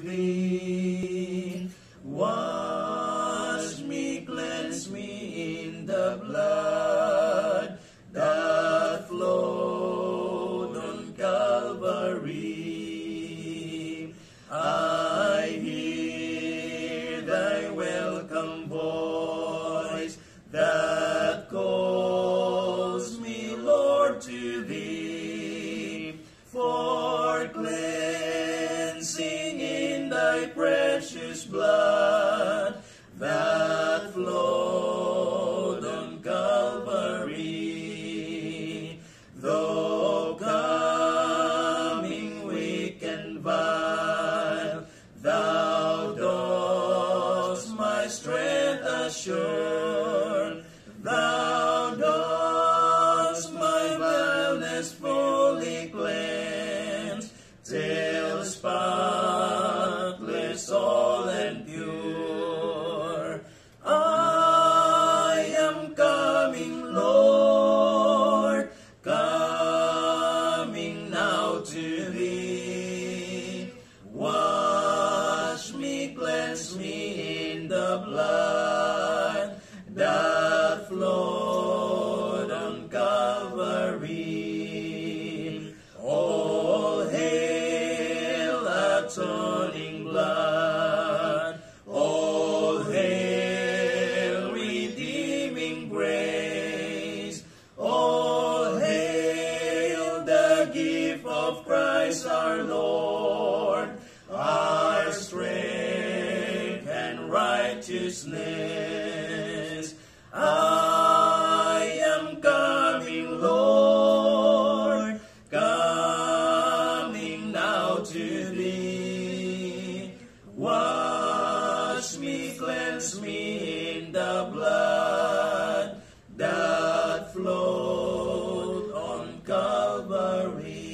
be. Wash me, cleanse me in the blood. Precious blood that flowed on Calvary. Though coming weak and vile, thou dost my strength assure. To thee. Wash me, cleanse me in the blood that flowed on Calvary. All hail atoning Christ our Lord, our strength and righteousness. I am coming, Lord, coming now to thee. Wash me, cleanse me in the blood that flowed on Calvary.